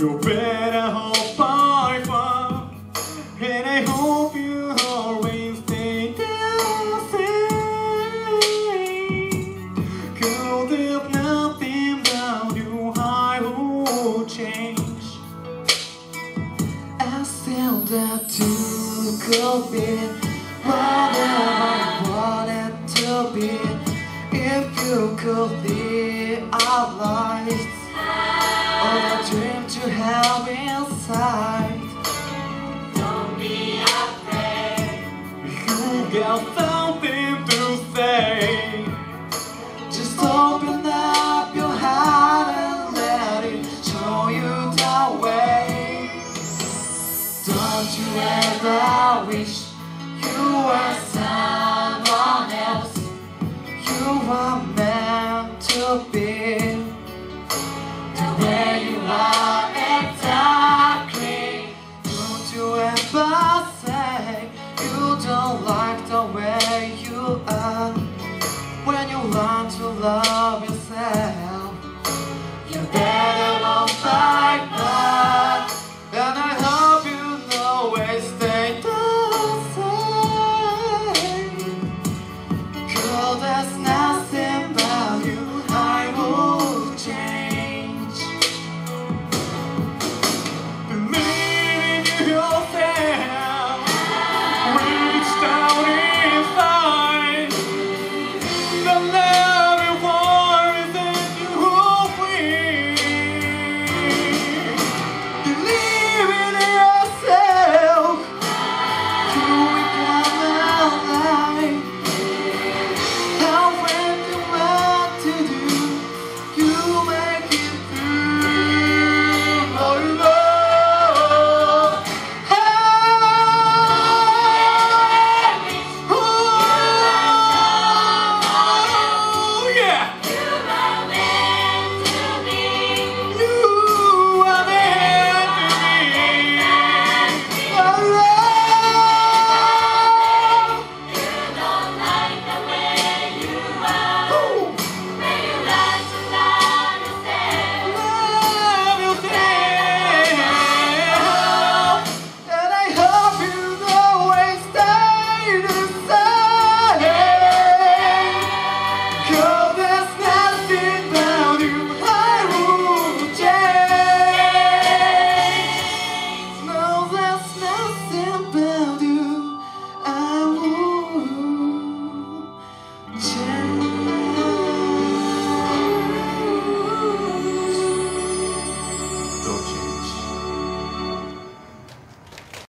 you better hope by far. And I hope you always stay the same. Cause if nothing about you I would change. I said that you could be whatever I wanted to be. If you could be our light dream to have inside. Don't be afraid. You got something to say.